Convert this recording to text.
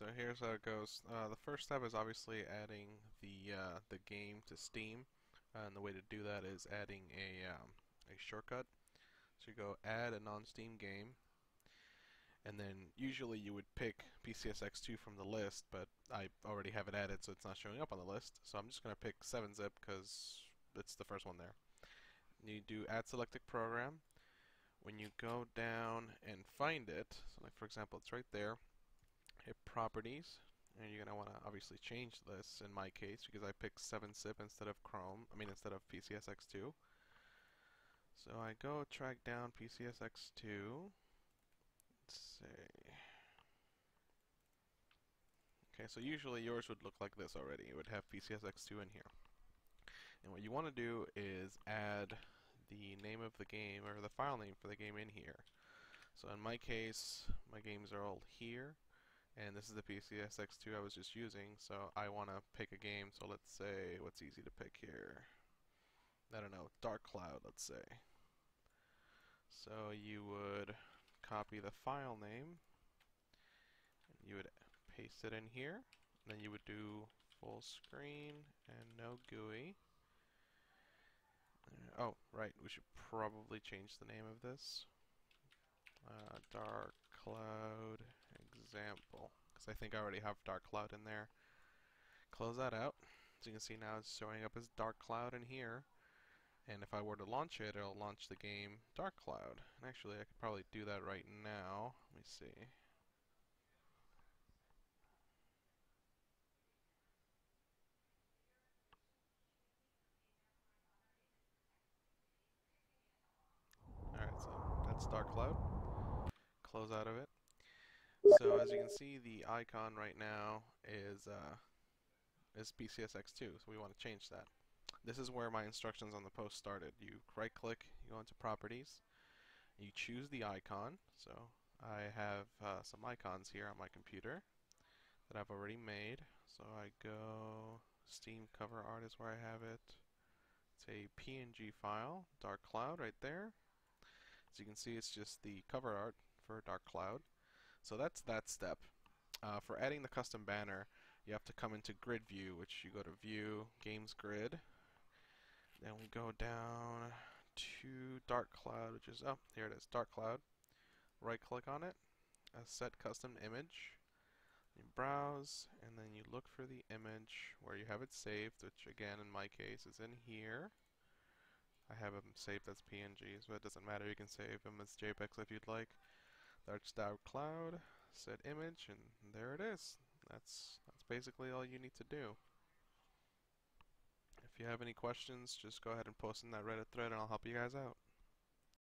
So here's how it goes. Uh, the first step is obviously adding the uh, the game to Steam, uh, and the way to do that is adding a um, a shortcut. So you go add a non-Steam game, and then usually you would pick PCSX2 from the list, but I already have it added, so it's not showing up on the list. So I'm just going to pick 7-zip because it's the first one there. You do add selected program. When you go down and find it, so like for example, it's right there hit properties and you're going to want to obviously change this in my case because I picked 7-zip instead of Chrome, I mean instead of PCSX2. So I go track down PCSX2. Let's see. Okay, so usually yours would look like this already. It would have PCSX2 in here. And what you want to do is add the name of the game or the file name for the game in here. So in my case, my games are all here and this is the PCSX2 I was just using so I want to pick a game so let's say what's easy to pick here? I don't know Dark Cloud let's say. So you would copy the file name and you would paste it in here then you would do full screen and no GUI. Oh right we should probably change the name of this. Uh, dark cloud example because I think I already have dark cloud in there. Close that out. As you can see now it's showing up as dark cloud in here. And if I were to launch it it'll launch the game dark cloud. And actually I could probably do that right now. Let me see. Alright, so that's Dark Cloud. Close out of it. As you can see, the icon right now is uh, is PCSX2, so we want to change that. This is where my instructions on the post started. You right click, you go into properties, you choose the icon. So I have uh, some icons here on my computer that I've already made. So I go Steam cover art is where I have it. It's a PNG file, Dark Cloud right there. As you can see, it's just the cover art for Dark Cloud. So that's that step. Uh, for adding the custom banner, you have to come into grid view, which you go to view, games grid. Then we go down to Dark Cloud, which is, oh, here it is, Dark Cloud. Right click on it, uh, set custom image. You browse, and then you look for the image where you have it saved, which again, in my case, is in here. I have them saved as PNGs, but it doesn't matter, you can save them as JPEGs if you'd like. That's Dark Cloud, set image, and there it is. That's, that's basically all you need to do. If you have any questions, just go ahead and post in that Reddit thread and I'll help you guys out.